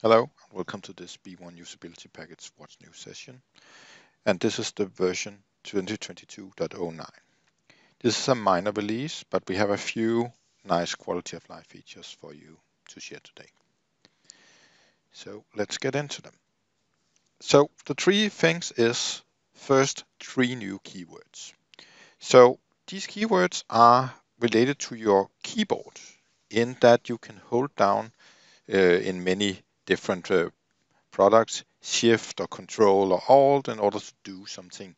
Hello, welcome to this B1 Usability Package What's New session. And this is the version 2022.09. This is a minor release, but we have a few nice quality of life features for you to share today. So let's get into them. So the three things is first three new keywords. So these keywords are related to your keyboard in that you can hold down uh, in many different uh, products, shift or control or alt in order to do something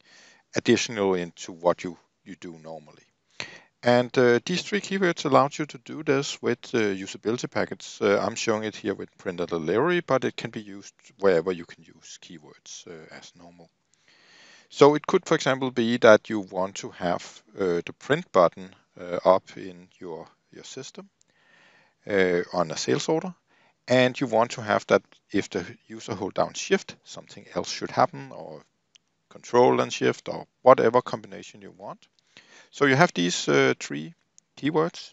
additional into what you, you do normally. And uh, these three keywords allow you to do this with uh, usability package. Uh, I'm showing it here with printer delivery, but it can be used wherever you can use keywords uh, as normal. So it could, for example, be that you want to have uh, the print button uh, up in your, your system on a sales order and you want to have that if the user hold down shift, something else should happen or control and shift or whatever combination you want. So you have these uh, three keywords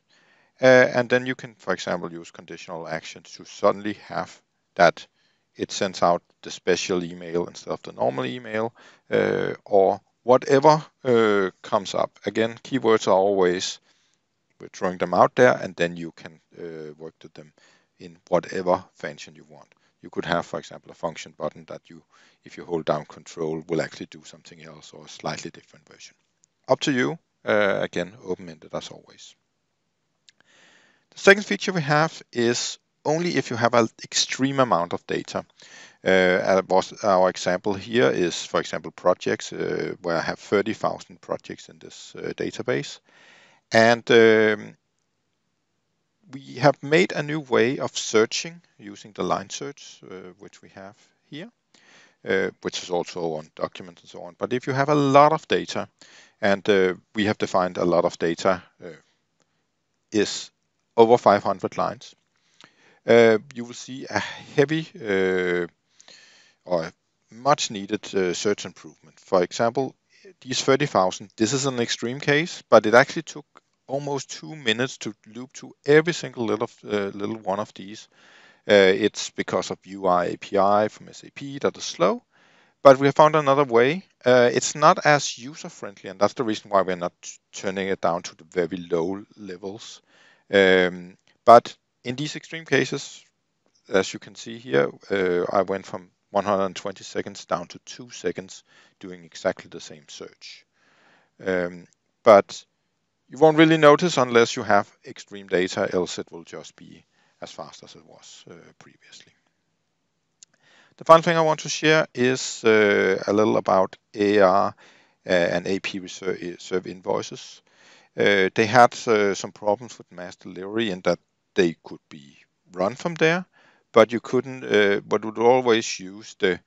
uh, and then you can, for example, use conditional actions to suddenly have that it sends out the special email instead of the normal email uh, or whatever uh, comes up. Again, keywords are always, we're throwing them out there and then you can uh, work with them in whatever function you want. You could have, for example, a function button that you, if you hold down control, will actually do something else or a slightly different version. Up to you. Uh, again, open-ended as always. The second feature we have is only if you have an extreme amount of data. Uh, our example here is, for example, projects uh, where I have 30,000 projects in this uh, database. And um, we have made a new way of searching using the line search, uh, which we have here, uh, which is also on documents and so on. But if you have a lot of data, and uh, we have defined a lot of data uh, is over 500 lines, uh, you will see a heavy uh, or much needed search improvement. For example, these 30,000, this is an extreme case, but it actually took almost two minutes to loop to every single little, uh, little one of these. Uh, it's because of UI API from SAP that is slow, but we have found another way. Uh, it's not as user friendly, and that's the reason why we're not turning it down to the very low levels. Um, but in these extreme cases, as you can see here, uh, I went from 120 seconds down to two seconds doing exactly the same search. Um, but you won't really notice unless you have extreme data, else it will just be as fast as it was uh, previously. The final thing I want to share is uh, a little about AR uh, and AP reserve invoices. Uh, they had uh, some problems with mass delivery in that they could be run from there, but you couldn't, uh, but would always use the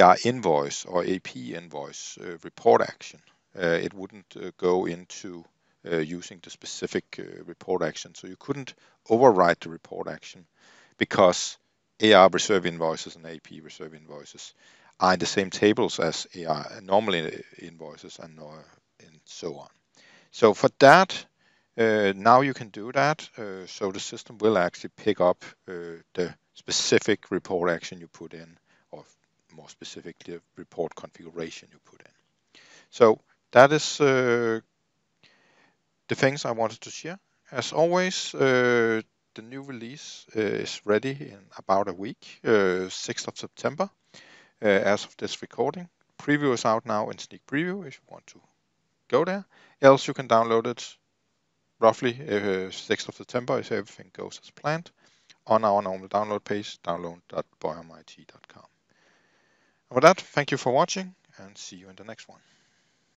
AR invoice or AP invoice report action it wouldn't uh, go into uh, using the specific report action. So you couldn't override the report action because AR reserve invoices and AP reserve invoices are in the same tables as AR normally invoices and, and so on. So for that, uh, now you can do that. Uh, so the system will actually pick up uh, the specific report action you put in, or more specifically, report configuration you put in. So that is uh, the things I wanted to share. As always, uh, the new release uh, is ready in about a week, 6th of September, as of this recording. Preview is out now in sneak preview if you want to go there. Else you can download it roughly uh, 6th of September if everything goes as planned on our normal download page, download.boyum-it.com. With that, thank you for watching and see you in the next one.